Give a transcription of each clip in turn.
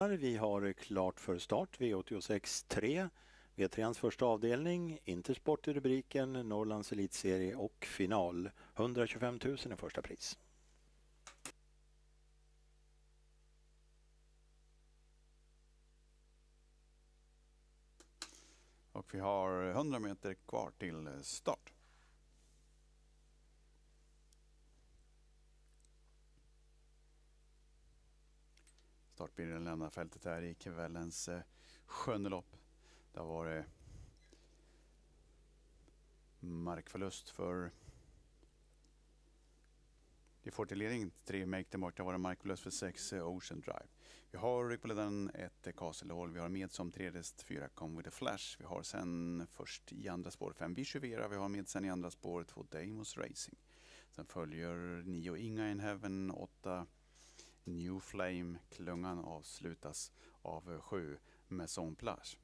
Vi har klart för start V86 3. V3ans första avdelning, Intersport i rubriken, Norrlands elitserie och final. 125 000 är första pris. Och vi har 100 meter kvar till start. Startbilen lämnar fältet här i kvällens eh, sjunde. Det har varit markförlust för i får till ledning tre Make the Mark. Det har varit markförlust för sex eh, Ocean Drive. Vi har ryggbollen ett eh, Castle Hall. Vi har med som tredje fyra Come with a Flash. Vi har sen först i andra spår fem Vera, Vi har med sen i andra spår två Damos Racing. Sen följer nio Inga in Heaven, åtta New Flame. Klungan avslutas av eh, sju Maison Plage.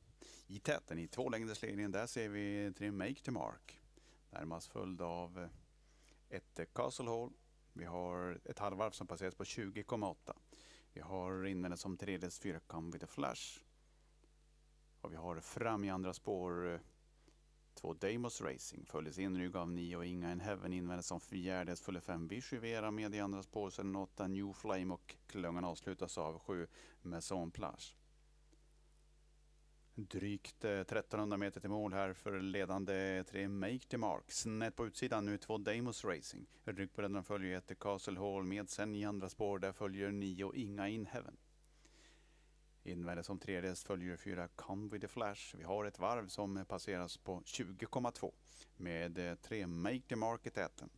I täten i tvålängdersledningen där ser vi tre Make to Mark. Närmast följd av eh, ett Castle Hall. Vi har ett halvvarv som passeras på 20,8. Vi har invändigt som tredje fyrkant vid The flash. Och vi har fram i andra spår eh, två Damos Racing. Följdes inrygg av nio och Inga in Heaven invändes som fjärdes fulle fem Vichivera med i andra spår. sedan åtta New Flame och klungan avslutas av sju Maison Plage. Drygt eh, 1300 meter till mål här för ledande tre Make the Mark. Snett på utsidan nu två Damos Racing. Rygg på den följer ett Castle Hall med sen i andra spår. Där följer nio Inga in Heaven. Invändigt som tredje följer fyra Come with the Flash. Vi har ett varv som passeras på 20,2 med eh, tre Make the Mark i täten.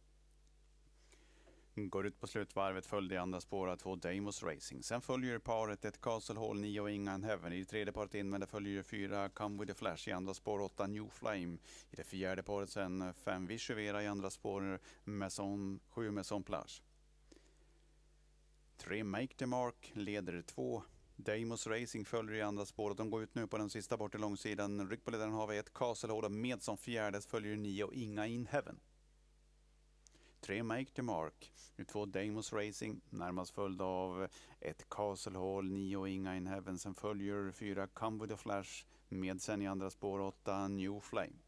Går ut på slutvarvet följde i andra spåret två Damos Racing. Sen följer paret ett Castle Hall, 9 och Ingan Heaven. I det tredje paret invände följer fyra Come with the Flash. I andra spår åtta New Flame. I det fjärde paret sen fem Vichevera. I andra spår Maison, sju Maison Plage. Tre Make the Mark leder två Damos Racing följer i andra spåret. De går ut nu på den sista bort till långsidan. ledaren har vi ett Castle Hall med som fjärde följer nio och Inga In Heaven. Tre Make the Mark, nu två Damos Racing, närmast följd av ett Castle Hall, nio Inga in Heaven. Sen följer fyra Come with a Flash med sen i andra spår åtta New Flame.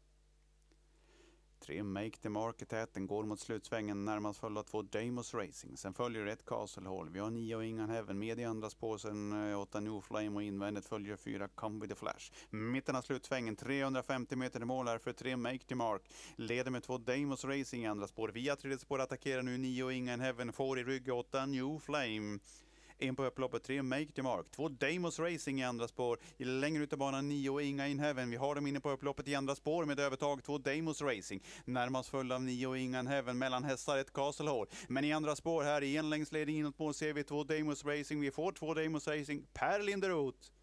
Tre Make the Mark i täten går mot slutsvängen, närmast följd av två Damos Racing. Sen följer ett Castle Hall. Vi har nio Ingan Heaven med i andra spår, sen eh, åtta New Flame och invändigt följer fyra Come with a Flash. Mitten av slutsvängen, 350 meter i mål här för tre Make the Mark. Leder med två Damos Racing i andra spår. Via tredje spår attackerar nu nio Ingan Heaven, får i rygg åtta New Flame. In på upploppet tre Make the Mark, två Damos Racing i andra spår. Längre ut av banan nio Inga in Heaven. Vi har dem inne på upploppet i andra spår med övertag två Damos Racing. Närmast följd av nio Inga in Heaven. Mellan hästar ett Castle Hall. Men i andra spår här i enlängdsledning inåt mål ser vi två Damos Racing. Vi får två Damos Racing per Linderoth.